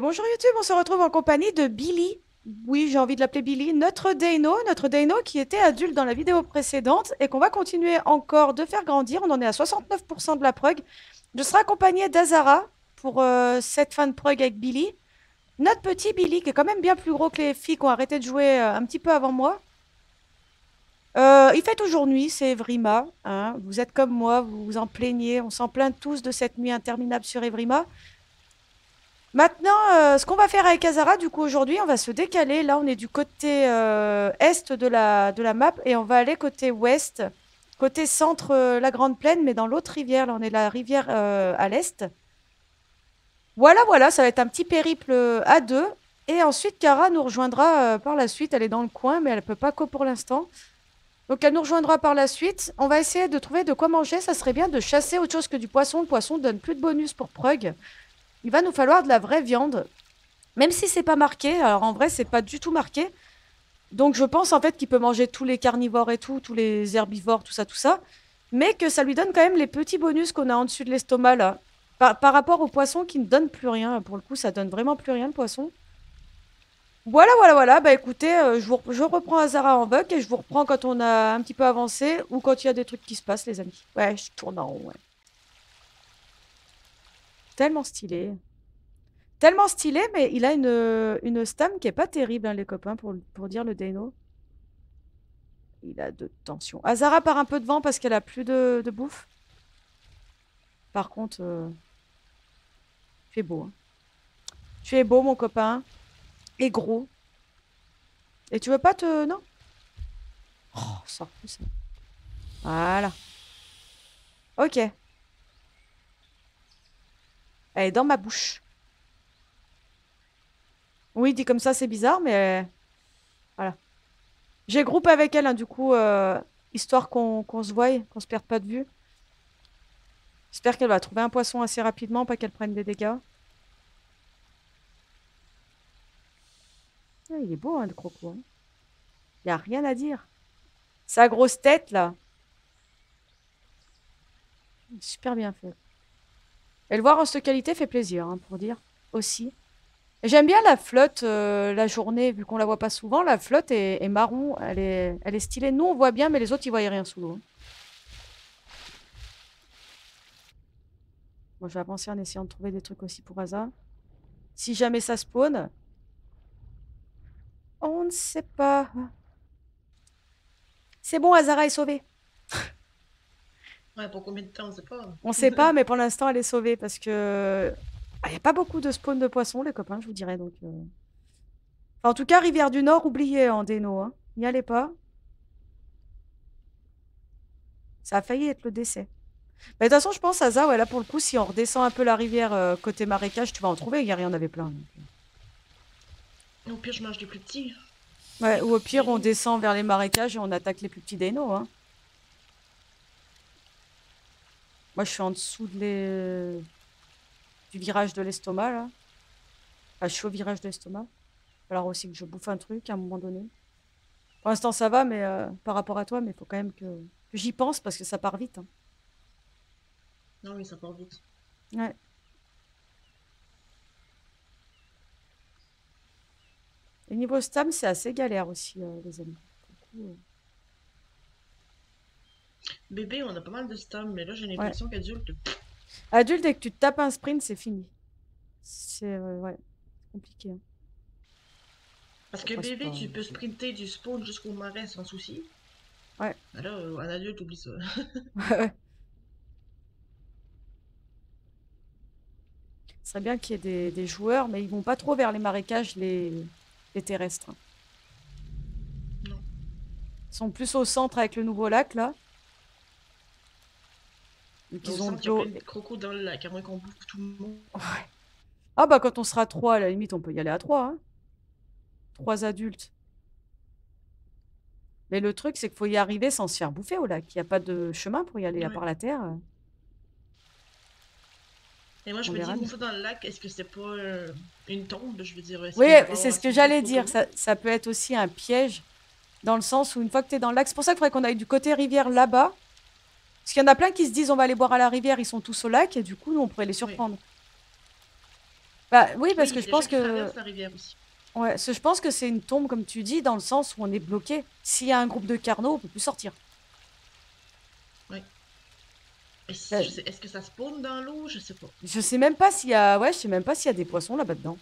Bonjour YouTube, on se retrouve en compagnie de Billy. Oui, j'ai envie de l'appeler Billy. Notre Dino, notre Dino qui était adulte dans la vidéo précédente et qu'on va continuer encore de faire grandir. On en est à 69% de la prog. Je serai accompagné d'Azara pour euh, cette fin de prog avec Billy. Notre petit Billy, qui est quand même bien plus gros que les filles qui ont arrêté de jouer euh, un petit peu avant moi. Euh, il fait toujours nuit, c'est Evrima. hein. Vous êtes comme moi, vous vous en plaignez. On s'en plaint tous de cette nuit interminable sur Evrima. Maintenant, euh, ce qu'on va faire avec Azara, du coup, aujourd'hui, on va se décaler. Là, on est du côté euh, est de la, de la map et on va aller côté ouest, côté centre, euh, la Grande Plaine, mais dans l'autre rivière. Là, on est la rivière à l'est. Voilà, voilà, ça va être un petit périple à deux. Et ensuite, Kara nous rejoindra par la suite. Elle est dans le coin, mais elle ne peut pas que pour l'instant. Donc, elle nous rejoindra par la suite. On va essayer de trouver de quoi manger. Ça serait bien de chasser autre chose que du poisson. Le poisson donne plus de bonus pour Prug. Il va nous falloir de la vraie viande. Même si c'est pas marqué. Alors, en vrai, c'est pas du tout marqué. Donc, je pense en fait qu'il peut manger tous les carnivores et tout, tous les herbivores, tout ça, tout ça. Mais que ça lui donne quand même les petits bonus qu'on a en dessus de l'estomac là. Par, rapport au poisson qui ne donne plus rien. Pour le coup, ça donne vraiment plus rien le poisson. Voilà, voilà, voilà. Bah écoutez, euh, je, reprends Azara en bug et je vous reprends quand on a un petit peu avancé ou quand il y a des trucs qui se passent, les amis. Ouais, je tourne en rond, ouais. Tellement stylé. Tellement stylé, mais il a une, une stam qui est pas terrible, hein, les copains, pour, dire le Deno. Il a de tension. Azara part un peu devant parce qu'elle a plus de, de bouffe. Par contre, euh, tu es beau. hein. Tu es beau, mon copain. Et gros. Et tu veux pas te... Non? Oh, plus ça. Voilà. Ok. Elle est dans ma bouche. Oui, dit comme ça, c'est bizarre, mais... Voilà. J'ai groupe avec elle, hein, du coup, euh, histoire qu'on se voie, qu'on se perde pas de vue. J'espère qu'elle va trouver un poisson assez rapidement, pas qu'elle prenne des dégâts. Ah, il est beau, hein, le croco. Il n'y a rien à dire. Sa grosse tête, là. Super bien fait. Et le voir en cette qualité fait plaisir, hein, pour dire aussi. J'aime bien la flotte euh, la journée, vu qu'on la voit pas souvent. La flotte est, marron, elle est, elle est stylée. Nous, on voit bien, mais les autres, ils voient rien sous l'eau. Moi, je vais avancer en essayant de trouver des trucs aussi pour hasard. Si jamais ça spawn, on ne sait pas. C'est bon, Azara est sauvée. Ouais, pour combien de temps, on sait pas. On sait pas, mais pour l'instant, elle est sauvée parce que il n'y a pas beaucoup de spawn de poissons, les copains, je vous dirais. Donc, euh. enfin, en tout cas, Rivière du Nord, oubliez en déno. Hein. N'y allez pas. Ça a failli être le décès. Mais de toute façon, je pense, Aza, ouais, là, pour le coup, si on redescend un peu la rivière euh, côté marécage, tu vas en trouver. Il y en avait plein. donc, euh. Au pire, je mange des plus petits. Ouais, ou au pire, on descend vers les marécages et on attaque les plus petits dénos. Hein. Moi, je suis en dessous de les... du virage de l'estomac, là. Enfin, je suis au virage de l'estomac. Alors aussi que je bouffe un truc à un moment donné. Pour l'instant, ça va, mais euh, par rapport à toi, mais il faut quand même que, que j'y pense parce que ça part vite. hein. Non, mais ça part vite. Ouais. Et niveau stam, c'est assez galère aussi, euh, les amis. Le coup, euh. Bébé, on a pas mal de stam, mais là, j'ai Ouais. l'impression qu'adulte. Adulte, dès que tu tapes un sprint, c'est fini. C'est euh, ouais, compliqué. hein. Parce que bébé, pas- tu peux sprinter du spawn jusqu'au marais sans souci. Ouais. Mais là, euh, un adulte, oublie ça. Ouais, ouais. Ce serait bien qu'il y ait des, des joueurs, mais ils vont pas trop vers les marécages, les, les terrestres. hein. Non. Ils sont plus au centre avec le nouveau lac, là. Ils ont de l'eau. crocos dans le lac, à moins qu'on bouffe tout le monde. Ouais. Ah bah quand on sera trois, à la limite, on peut y aller à trois. Hein. Trois adultes. Mais le truc, c'est qu'il faut y arriver sans se faire bouffer au lac. Il n'y a pas de chemin pour y aller, à part la terre. Et moi, je On me dis, une fois dans le lac, est-ce que c'est pas euh, une tombe? Je veux dire, Oui, c'est ce que j'allais dire. Ça, ça peut être aussi un piège, dans le sens où une fois que tu es dans le lac, c'est pour ça qu'il faudrait qu'on aille du côté rivière là-bas. Parce qu'il y en a plein qui se disent on va aller boire à la rivière, ils sont tous au lac, et du coup, nous, on pourrait les surprendre. Bah oui, parce Oui, que y a je pense que... la rivière aussi. Ouais, ce- je pense que c'est une tombe, comme tu dis, dans le sens où on est bloqué. S'il y a un groupe de carnaux, on peut plus sortir. Ouais. je sais- Est-ce que ça spawn dans l'eau? Je sais pas. Je sais même pas s'il y a... Ouais, je sais même pas s'il y a des poissons là-bas dedans.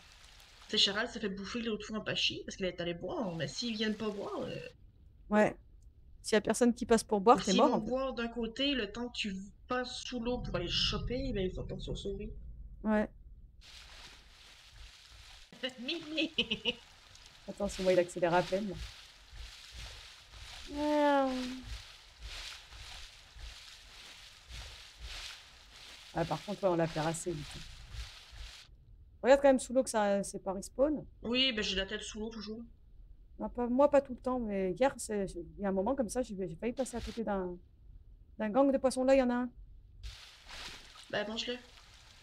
Sais, Charal s'est fait bouffer l'autre fois en Pachy parce qu'elle est allée boire, mais s'ils viennent pas boire, euh, Ouais. S'il y a personne qui passe pour boire, t'es s'ils mort vont en fait. boire d'un côté, le temps que tu passes sous l'eau pour aller le choper, ben ils vont t'en sauver. Ouais. Mimi! Attends, c'est moi, il accélère à peine. là. Ah, par contre, ouais, on l'a fait assez vite. Regarde quand même sous l'eau que ça c'est pas respawn. Oui, ben j'ai la tête sous l'eau toujours. Pas, moi, pas tout le temps, mais hier, il y a un moment comme ça, j'ai failli passer à côté d'un gang de poissons. Là, il y en a un. Ben mange-le.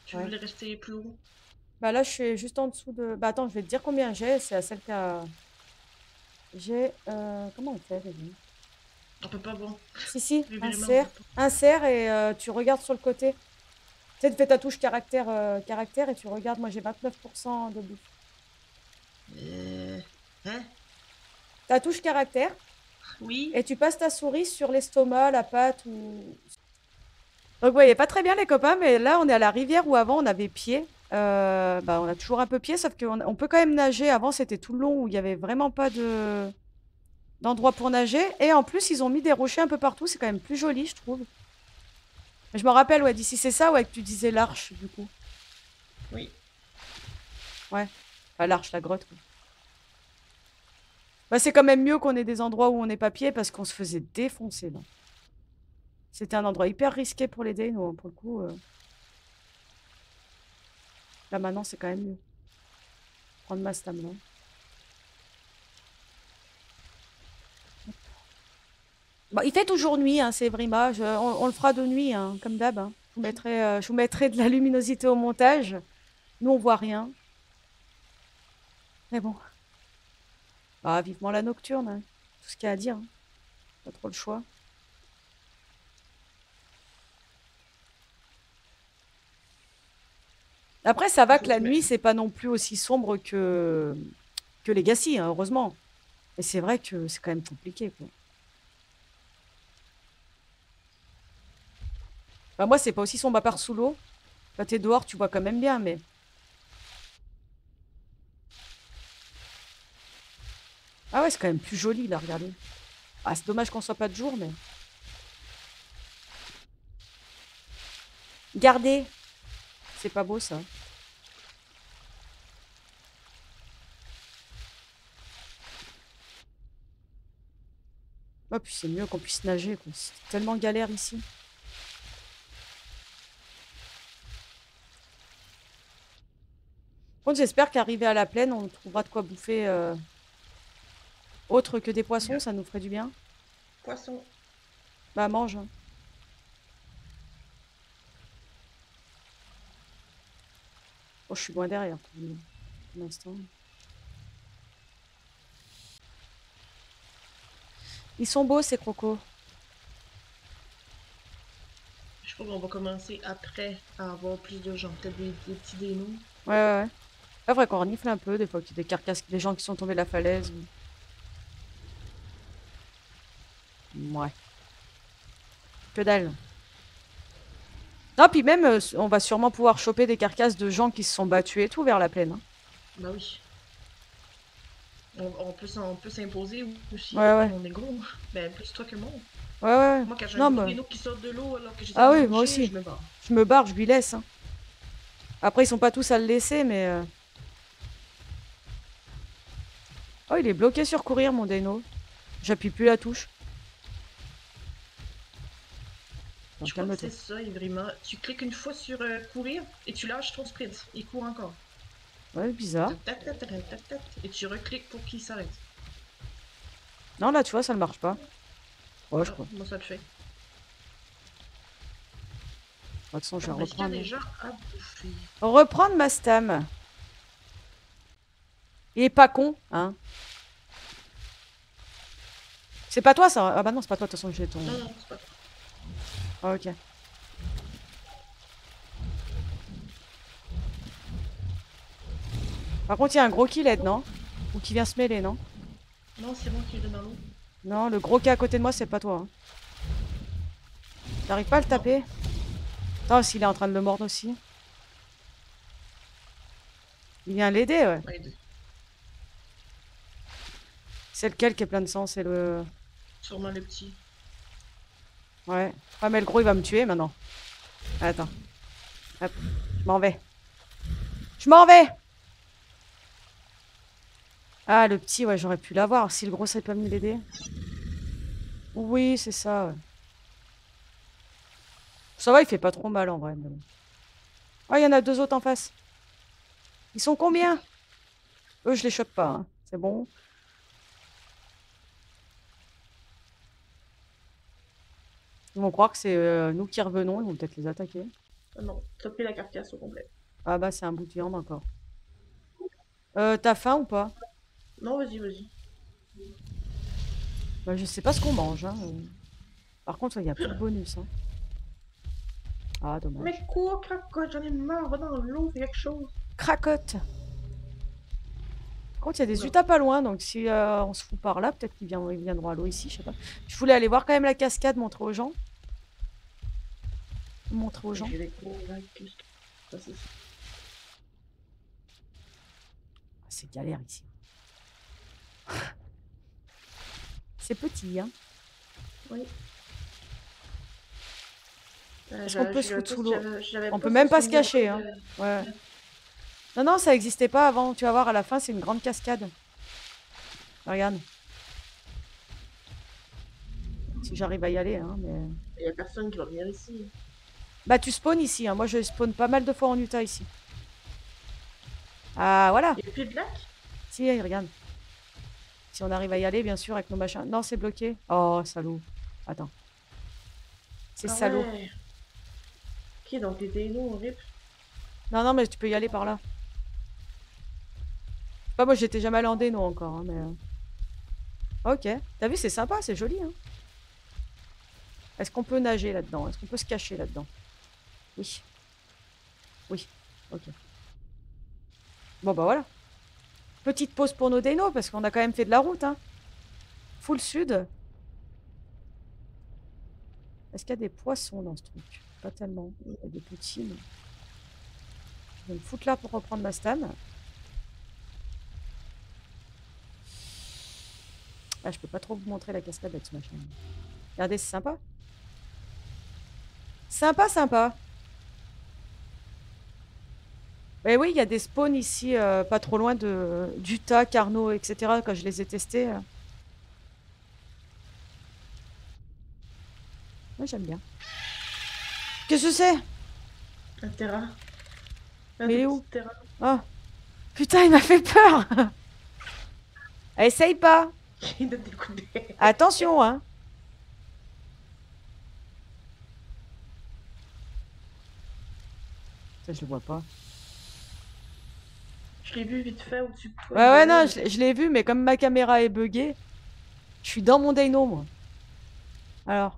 Tu Ouais. voulais rester plus haut. Bah là, je suis juste en dessous de... Bah attends, je vais te dire combien j'ai. C'est à celle qui a... J'ai... euh, Comment on fait déjà On peut pas boire. Si, si, insère. peut pas. Insère et euh, tu regardes sur le côté. Tu sais, tu fais ta touche caractère, euh, caractère et tu regardes. Moi, j'ai 29% de bouffe. Euh... Hein? Ta touche caractère Oui. et tu passes ta souris sur l'estomac, la patte ou... Donc, vous voyez pas très bien les copains, mais là, on est à la rivière où avant, on avait pied. Euh, bah, on a toujours un peu pied, sauf qu'on on peut quand même nager. Avant, c'était tout le long où il y avait vraiment pas de d'endroit pour nager. Et en plus, ils ont mis des rochers un peu partout. C'est quand même plus joli, je trouve. Mais je me rappelle, ouais, d'ici c'est ça, ouais, que tu disais l'arche, du coup. Oui. Enfin, l'arche, la grotte, quoi. Bah, c'est quand même mieux qu'on ait des endroits où on n'est pas pied parce qu'on se faisait défoncer, là. C'était un endroit hyper risqué pour les Dano, hein, pour le coup. euh. Là, maintenant, c'est quand même mieux. Prendre ma stam, il fait toujours nuit, hein, c'est. Je- on, le fera de nuit, hein, comme d'hab. Je, vous mettrai, euh, je vous mettrai de la luminosité au montage. Nous, on voit rien. Mais bon. Bah, vivement la nocturne. hein. Tout ce qu'il y a à dire. hein. Pas trop le choix. Après, ça va que la nuit, c'est pas non plus aussi sombre que, que Legacy, hein, heureusement. Mais c'est vrai que c'est quand même compliqué. Bah, moi, c'est pas aussi sombre à part sous l'eau. Quand t'es dehors, tu vois quand même bien, mais. Ah ouais, c'est quand même plus joli, là, regardez. Ah, c'est dommage qu'on soit pas de jour, mais. Gardez. C'est pas beau, ça. Ah, puis c'est mieux qu'on puisse nager. C'est tellement galère ici. Contre, j'espère qu'arrivé à la plaine, on trouvera de quoi bouffer euh, autre que des poissons, ça nous ferait du bien. Poisson. Bah, mange. Oh, je suis loin derrière pour l'instant. Ils sont beaux, ces crocos. Je crois qu'on va commencer après à avoir plus de gens. Peut-être des, des petits dénons. Ouais, ouais, ouais. C'est vrai qu'on renifle un peu, des fois, qu'il y a des carcasses, des gens qui sont tombés de la falaise. ou- Ouais. Que dalle. Non, puis même, euh, on va sûrement pouvoir choper des carcasses de gens qui se sont battus et tout vers la plaine. hein. Bah oui. On, on peut s'en- on peut s'imposer aussi. Ouais, ouais. On est gros. Ben plus toi que moi. Ouais, ouais. Moi, quand j'ai Non, un mais- déno qui sort de l'eau alors que j'étais Ah oui, moi aussi. Je me barre. Je me barre, je lui laisse. hein. Après, ils sont pas tous à le laisser, mais. euh. Oh, il est bloqué sur courir, mon Deno. J'appuie plus la touche. Bon, Je crois que c'est ça. Tu cliques une fois sur euh, courir et tu lâches ton sprint. Il court encore. Ouais, bizarre. Tac, tac, tac, et tu recliques pour qu'il s'arrête. Non, là, tu vois, ça ne marche pas. Ouais, je Ah, crois. Moi, ça le fait? De toute façon, je vais reprendre. à Reprendre ma stam. Il est pas con, hein. C'est pas toi, ça Ah bah non, c'est pas toi, de toute façon, j'ai ton... Non, non, c'est pas toi. Ah, ok. Par contre, il y a un gros qui l'aide, non Ou qui vient se mêler, non Non, c'est moi qui est dans l'eau. Non, le gros qui est à côté de moi, c'est pas toi. Hein. T'arrives pas à le taper Attends, s'il est en train de le mordre aussi. Il vient l'aider, ouais. De- C'est lequel qui est plein de sang? C'est le... Sûrement le petit. Ouais. Ah, mais le gros, il va me tuer maintenant. Attends. Hop. Je m'en vais. Je m'en vais Ah, le petit, ouais, j'aurais pu l'avoir si le gros s'est pas mis l'aider. Oui, c'est ça. Ça va, il fait pas trop mal en vrai. mais. Ah, il y en a deux autres en face. Ils sont combien? Eux, je les chope pas. hein. C'est bon. Ils vont croire que c'est euh, nous qui revenons. Ils vont peut-être les attaquer. Ah non, t'as pris la carcasse au complet. Ah bah, c'est un bout de viande encore. Euh, t'as faim ou pas? Non, vas-y, vas-y. Bah, je sais pas ce qu'on mange. Hein. euh. Par contre, il y a plus de bonus. Hein. Ah, dommage. Mais quoi, cracotte, j'en ai marre, va dans l'eau, fais quelque chose. Cracotte. Par contre, il y a des Non. pas loin, donc si euh, on se fout par là, peut-être qu'ils viendront, ils viendront à l'eau ici, je sais pas. Je voulais aller voir quand même la cascade, montrer aux gens. Montrer aux gens. C'est. Ah, C'est galère ici. C'est petit, hein. Oui. Euh, Est-ce qu'on peut se foutre sous l'eau On peut même pas se cacher, hein. Ouais. Non, non, ça existait pas avant. Tu vas voir, à la fin, c'est une grande cascade. Regarde. Si j'arrive à y aller, hein, mais... Il y a personne qui va venir ici. Bah, tu spawns ici, hein. Moi, je spawn pas mal de fois en Utah, ici. Ah, voilà. Il y a plus de lac Si, regarde. Si on arrive à y aller, bien sûr, avec nos machins. Non, c'est bloqué. Oh, salaud. Attends. C'est Ah salaud. ouais. Ok, donc les dénos, on rip. Non, non, mais tu peux y aller par là. Pas moi, j'étais jamais allé en déno encore, hein, mais... euh. Ok. T'as vu, c'est sympa, c'est joli, hein. Est-ce qu'on peut nager là-dedans? Est-ce qu'on peut se cacher là-dedans? Oui. Oui. Ok. Bon, bah voilà. Petite pause pour nos dénos, parce qu'on a quand même fait de la route, hein. Full sud. Est-ce qu'il y a des poissons dans ce truc? Pas tellement. Il y a des petits, mais... Je vais me foutre là pour reprendre ma stam. Ah, je peux pas trop vous montrer la cascade avec ce machin. Regardez, c'est sympa. Sympa, sympa. Mais oui, il y a des spawns ici, euh, pas trop loin de d'Utah, Carnot, etc. Quand je les ai testés. euh. Moi, j'aime bien. Qu'est-ce que c'est? Un terrain. Un Mais où? Terrain. Oh Putain, il m'a fait peur Essaye pas. Attention, hein Ça, je le vois pas. Je l'ai vu vite fait au-dessus de toi. Ouais, ouais, non, volait, je, je l'ai vu, mais comme ma caméra est buggée, je suis dans mon Dino, moi. Alors.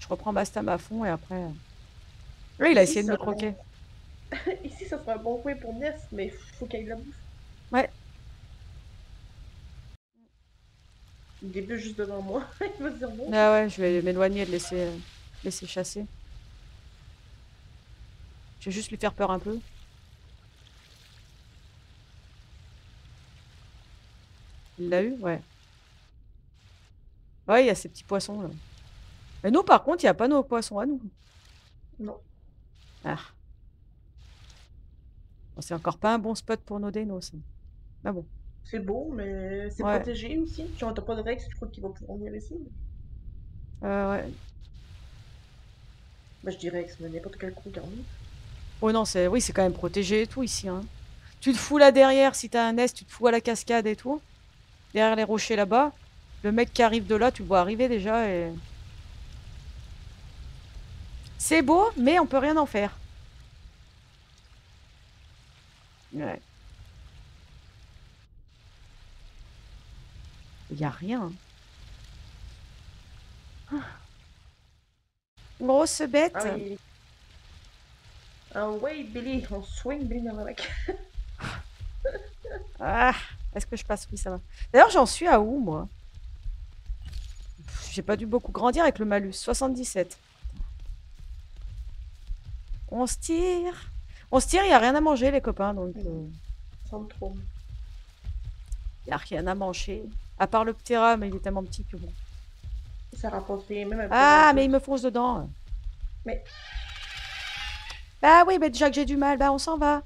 Je reprends ma stam à fond et après... Oui, il a Ici, essayé de me croquer. Ici, ça serait un bon coin pour Nest, mais faut de la bouffe. Ouais. Il débute juste devant moi. il va se dire bon. Ah ouais, je vais m'éloigner et le laisser, euh, laisser chasser. Je vais juste lui faire peur un peu. Il l'a eu Ouais. Ouais, il y a ces petits poissons là. Mais nous, par contre, il n'y a pas nos poissons à nous. Non. Ah. Bon, c'est encore pas un bon spot pour nos dénos. Ah bon. C'est beau, mais c'est Ouais. protégé aussi. Genre, t'as pas de Rex, je crois qu'il va pouvoir venir ici. Euh, ouais. Bah, je dis Rex, mais n'importe quel coup garni. Oh non, c'est oui, c'est quand même protégé et tout ici. Hein. Tu te fous là derrière, si t'as un nest, tu te fous à la cascade et tout. Derrière les rochers là-bas. Le mec qui arrive de là, tu le vois arriver déjà et... C'est beau, mais on peut rien en faire. Ouais. Il y a rien. Ah. Grosse bête. Ah. Ah ouais, Billy, on swing Billy avec. Ah, est-ce que je passe? Oui, ça va. D'ailleurs, j'en suis à où, moi? J'ai pas dû beaucoup grandir avec le malus. 77. On se tire. On se tire, il n'y a rien à manger, les copains, donc euh, Sans trop. il n'y a rien à manger. À part le ptera, mais il est tellement petit que bon. Ça rapporte même un. Ah, mais il me fonce dedans. Mais- Bah oui, mais déjà que j'ai du mal, bah on s'en va.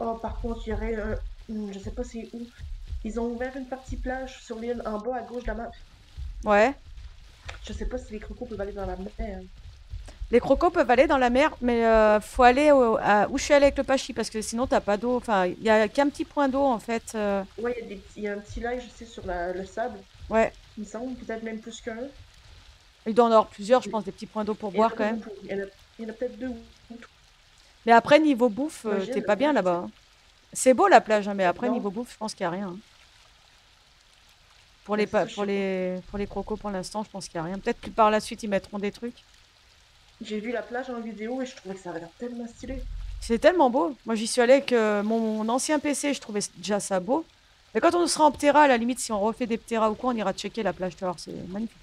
Oh, par contre, il y aurait. un- hmm, Je sais pas c'est où. Ils ont ouvert une partie plage sur l'île en bas à gauche de la map. Ouais. Je sais pas si les crocos peuvent aller dans la mer. Les crocos peuvent aller dans la mer, mais euh, faut aller au- à- où je suis allée avec le Pachi, parce que sinon t'as pas d'eau. Enfin, il y a qu'un petit point d'eau en fait. euh, Ouais, il y, a des petits- il y a un petit lac, je sais, sur la- le sable. Ouais, Il me semble, peut-être même plus qu'un. il doit en avoir plusieurs, je pense, des petits points d'eau pour Il boire quand même. Il y en a, peut-être deux ou trois. Mais après, niveau bouffe, euh, t'es pas bien là-bas. hein. C'est beau la plage, hein, mais après, Non. niveau bouffe, je pense qu'il y a rien. hein. Pour les, ça, pa- je pour les, pour les crocos, pour l'instant, je pense qu'il y a rien. Peut-être que par la suite, ils mettront des trucs. J'ai vu la plage en vidéo et je trouvais que ça avait l'air tellement stylé. C'est tellement beau. Moi, j'y suis allée avec euh, mon, ancien PC, je trouvais déjà ça beau. Mais quand on sera en Ptera, à la limite, si on refait des Ptera ou quoi, on ira checker la plage, voir, c'est magnifique.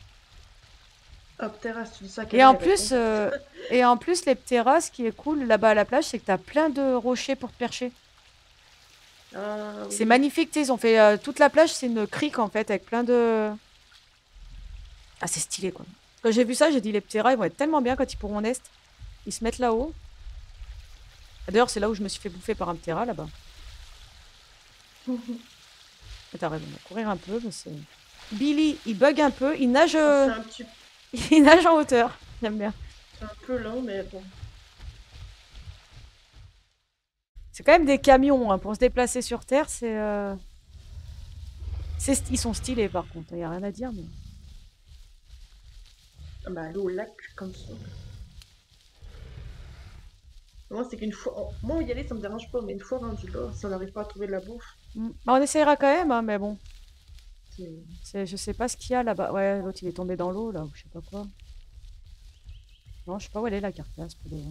Tu dis ça. Et en plus, euh, et en plus, les Ptera, ce qui est cool là-bas à la plage, c'est que tu as plein de rochers pour te percher. Ah, C'est magnifique, tu sais, ils ont fait euh, toute la plage, c'est une crique en fait, avec plein de. Ah, c'est stylé quoi. Quand j'ai vu ça, j'ai dit les Ptera, ils vont être tellement bien quand ils pourront est. Ils se mettent là-haut. D'ailleurs, c'est là où je me suis fait bouffer par un Ptera là-bas. T'as raison, on va courir un peu, mais c'est. Billy, il bug un peu, il nage, euh, un, petit... il nage en hauteur. J'aime bien. c'est un peu lent, mais bon. C'est quand même des camions hein, pour se déplacer sur Terre, c'est. euh, Ils sont stylés par contre, il n'y a rien à dire. Mais... Ah bah, aller au lac comme ça. Moi, c'est qu'une fois. on- Moi, y aller, ça me dérange pas, mais une fois rendu là, si on n'arrive pas à trouver de la bouffe. Bah, on essayera quand même, hein, mais bon. c'est. Je sais pas ce qu'il y a là-bas. Ouais, l'autre il est tombé dans l'eau là, ou je sais pas quoi. Non, je sais pas où elle est la carcasse pour vrai.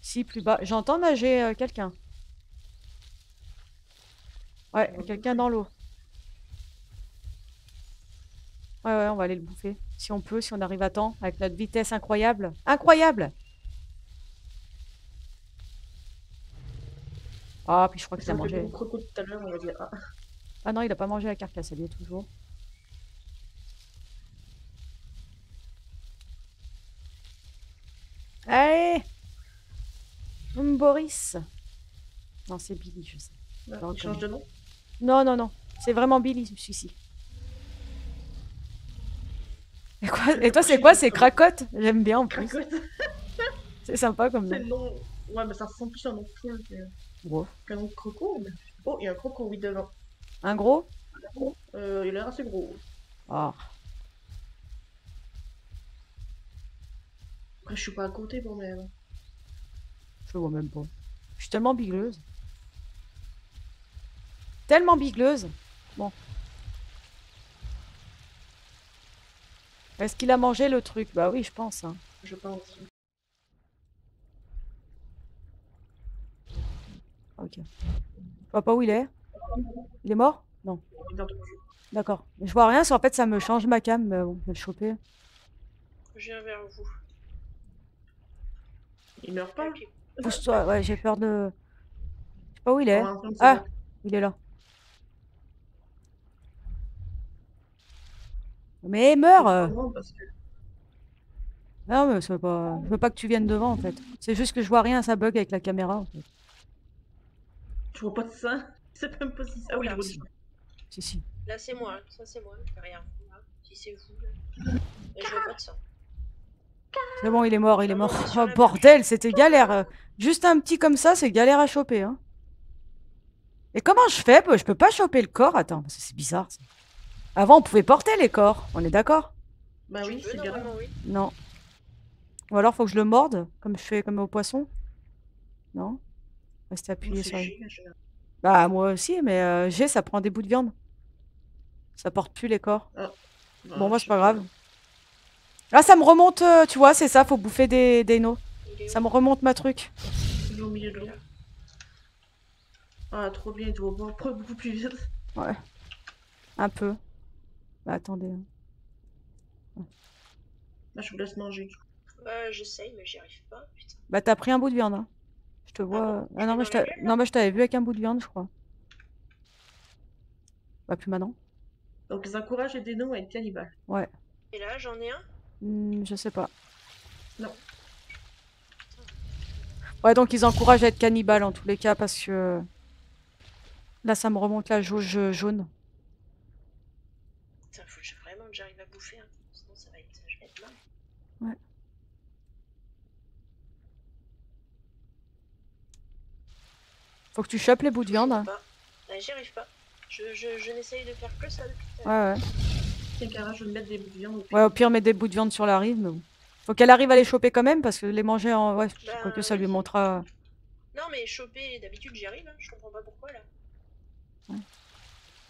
Si, plus bas. J'entends nager euh, quelqu'un. Ouais, quelqu'un dans l'eau. Ouais, ouais, on va aller le bouffer. Si on peut, si on arrive à temps, avec notre vitesse incroyable. Incroyable! Ah, puis je crois qu'il a mangé. beaucoup croco tout à l'heure, on va dire. Ah, Ah non, il a pas mangé la carcasse, elle y est toujours. Allez Boris Non, c'est Billy, je sais. ah, Alors, il change de nom? Non, non, non. C'est vraiment Billy, celui-ci. Et, quoi? Et toi, c'est quoi? C'est Cracotte J'aime bien en plus. C'est sympa comme nom. Ouais, mais ça ressemble plus à un poule que- qu'un de croco. mais- Oh, il y a un croco, oui, devant. Un gros? Euh, il a l'air assez gros. Ah. Après, je suis pas à côté, bon, mais. Je vois même pas. Je suis tellement bigleuse. Tellement bigleuse. Bon. Est-ce qu'il a mangé le truc? Bah oui, je pense. hein. Je pense. Ok. Je vois pas où il est. Il est mort? Non. Il. D'accord. Mais Je vois rien, en fait ça me change ma cam, mais bon, je vais le choper. Je viens vers vous. Il meurt pas? Ok. Pousse-toi, ouais, j'ai peur de. Je sais pas où il est. Ah. Il est là. Mais meurs euh. Non, mais c'est pas... je veux pas que tu viennes devant en fait. C'est juste que je vois rien, ça bug avec la caméra en fait. Je vois pas de sang? C'est même pas si. Ah oui, je vois du sang. Si, si. Là, c'est moi. Ça, c'est moi. Je fais rien. Là, Si c'est vous. Là. Mais je vois pas de sang. C'est bon, il est mort, il est mort. sur Oh, bordel, c'était galère. Juste un petit comme ça, c'est galère à choper. Hein. Et comment je fais? Je peux pas choper le corps? Attends, c'est bizarre. ça. Avant, on pouvait porter les corps, on est d'accord? Bah oui, c'est bien. oui. Non. Ou alors, faut que je le morde, comme je fais comme au poisson Non Rester Moi, appuyé sur... Général. Bah, moi aussi, mais euh, G, ça prend des bouts de viande. Ça porte plus les corps. Ah, Bon, moi, je c'est sais pas grave. Là, ça me remonte, euh, tu vois, c'est ça, faut bouffer des, des est Ça me remonte ma truc. Il est au milieu de l'eau. Ah, trop bien, il doit beaucoup plus vite. Un peu. Bah, attendez. Là, je vous laisse manger. Ouais, j'essaye, mais j'y arrive pas. Putain. Bah, t'as pris un bout de viande. hein. Je te vois. bon Ah non, mais je non, mais t'avais vu avec un bout de viande, je crois. Bah, plus maintenant. Donc, ils encouragent les dénos à être cannibales. Et là, j'en ai un? Hmm, je sais pas. Non. Ouais, donc ils encouragent à être cannibales en tous les cas parce que. Là, ça me remonte la jauge euh, jaune. Putain, faut que je- vraiment que j'arrive à bouffer. hein. Sinon, ça va être, je vais être mal. Faut que tu chopes les bouts de viande. J'y arrive pas. Ouais, J'y arrive pas. Je, je, je n'essaye de faire que ça depuis tout à Ouais, l'heure. ouais. Tiens, Cara, je vais me mettre des bouts de viande. Ouais, au pire, mets des bouts de viande sur la rive. Mais. Faut qu'elle arrive à les choper quand même parce que les manger en. Ouais, je crois que ça lui oui. montrera. Non, mais choper, d'habitude, j'y arrive. Hein. Je comprends pas pourquoi là. Ouais.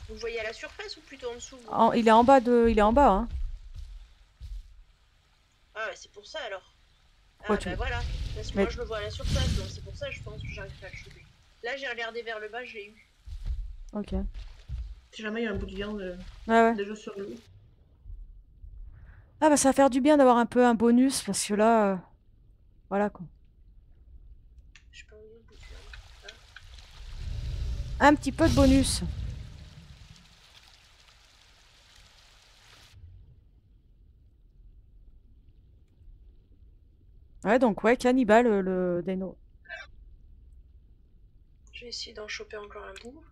Vous le voyez à la surface ou plutôt en dessous En- Il est en bas de. Il est en bas, hein. Ah, ouais, c'est pour ça alors. Ah, Ouais, bah tu- voilà. Parce que Mais- moi, je le vois à la surface, donc c'est pour ça que je pense que j'arrive pas à le choper. Là, j'ai regardé vers le bas, je l'ai eu. Ok. Si jamais il y a un bout de viande Ouais, ouais. déjà sur l'eau. Ah, bah, ça va faire du bien d'avoir un peu un bonus parce que là. euh, Voilà quoi. Je sais pas où il est le bout de viande. Un petit peu de bonus. Ouais, donc ouais, cannibale le Deno. Je vais essayer d'en choper encore un bout.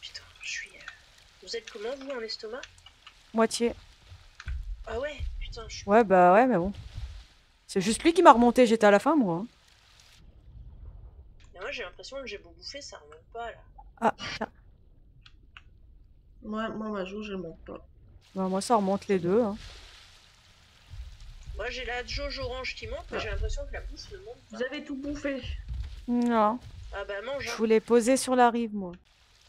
Putain, je suis. euh, Vous êtes comment vous en estomac? Moitié. Ah ouais, putain, je suis. Ouais, bah ouais, mais bon. C'est juste lui qui m'a remonté, j'étais à la fin, moi. hein. Mais moi, j'ai l'impression que j'ai beau bouffer, ça remonte pas là. Ah, tiens. Moi, moi ma jauge, elle monte pas. Bah, moi, ça remonte les deux. hein. Moi, j'ai la jauge orange qui monte, mais Ah. j'ai l'impression que la bouffe ne monte pas. Vous avez tout bouffé. Non, Ah bah, mange. je voulais poser sur la rive, moi.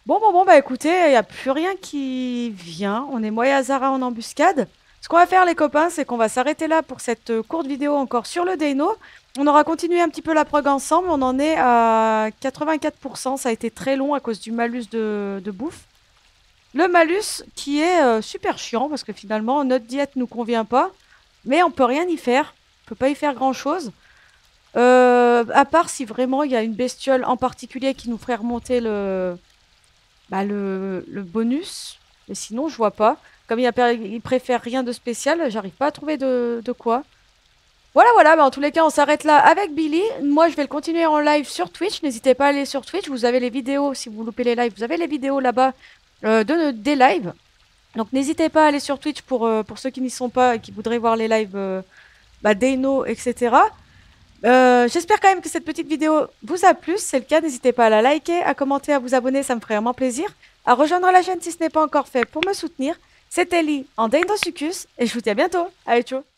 Bon, bon, bon, bah écoutez, il n'y a plus rien qui vient. On est moi et Azara en embuscade. Ce qu'on va faire, les copains, c'est qu'on va s'arrêter là pour cette euh, courte vidéo encore sur le Deno. On aura continué un petit peu la prog ensemble. On en est à 84%. Ça a été très long à cause du malus de, de bouffe. Le malus qui est euh, super chiant parce que finalement, notre diète nous convient pas. Mais on peut rien y faire. On peut pas y faire grand-chose. Euh, à part si vraiment il y a une bestiole en particulier qui nous ferait remonter le, bah, le, le bonus. Mais sinon, je vois pas. Comme il, préfère rien de spécial, j'arrive pas à trouver de, de quoi. Voilà, voilà. bah, en tous les cas, on s'arrête là avec Billy. Moi, je vais le continuer en live sur Twitch. N'hésitez pas à aller sur Twitch. Vous avez les vidéos. Si vous loupez les lives, vous avez les vidéos là-bas euh, de, des lives. Donc, n'hésitez pas à aller sur Twitch pour, euh, pour ceux qui n'y sont pas et qui voudraient voir les lives euh, bah, d'Eno, etc. Euh, J'espère quand même que cette petite vidéo vous a plu. Si c'est le cas, n'hésitez pas à la liker, à commenter, à vous abonner, ça me ferait vraiment plaisir. À rejoindre la chaîne si ce n'est pas encore fait pour me soutenir. C'était Ellie en Deinosucus et je vous dis à bientôt. Allez, ciao